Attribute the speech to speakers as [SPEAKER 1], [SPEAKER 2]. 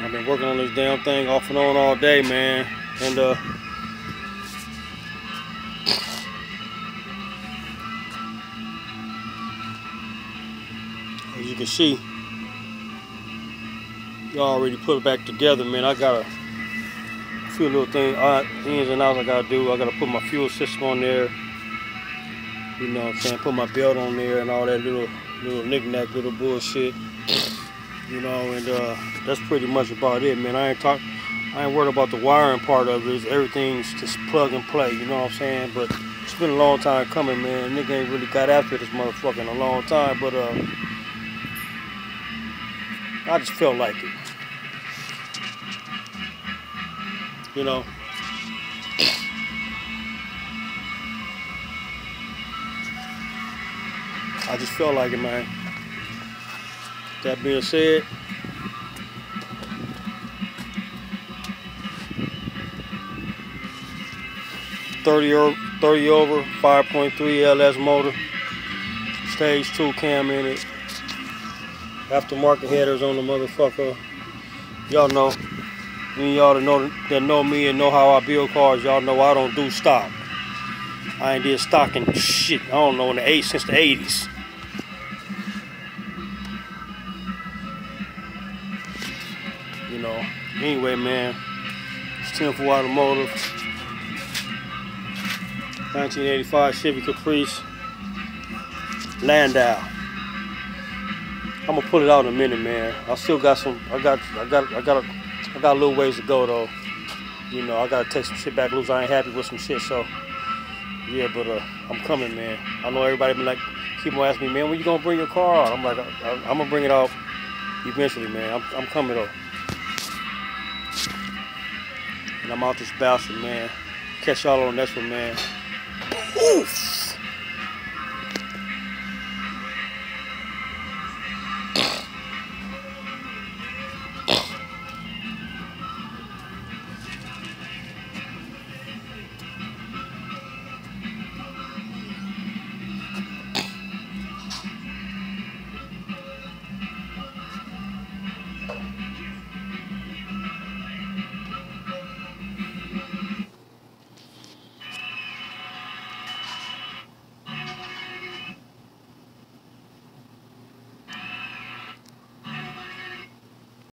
[SPEAKER 1] I've been working on this damn thing off and on all day, man. And uh as you can see, y'all already put it back together, man. I got a few little things, odd ins and outs I gotta do. I gotta put my fuel system on there. You know what I'm saying? Put my belt on there and all that little little knick-knack little bullshit. You know, and uh, that's pretty much about it, man. I ain't talk I ain't worried about the wiring part of it. Everything's just plug and play, you know what I'm saying? But it's been a long time coming, man. Nigga ain't really got after this motherfucker in a long time, but uh I just felt like it. You know. I just felt like it, man. That being said, Thirty or 30 over, 5.3 LS motor, stage two cam in it, aftermarket headers on the motherfucker. Y'all know, me y'all that know that know me and know how I build cars, y'all know I don't do stock. I ain't did stock in shit. I don't know in the eight since the 80s. You know. Anyway, man, it's Tim Fu Automotive. 1985 Chevy Caprice Landau. I'm gonna put it out in a minute, man. I still got some. I got. I got. I got. A, I got a little ways to go though. You know, I gotta take some shit back loose. I ain't happy with some shit, so yeah. But uh, I'm coming, man. I know everybody been like, keep on asking me, man, when you gonna bring your car out? I'm like, I, am gonna bring it out eventually, man. I'm, I'm coming though. And I'm out this bouncer, man. Catch y'all on this one, man. Oof.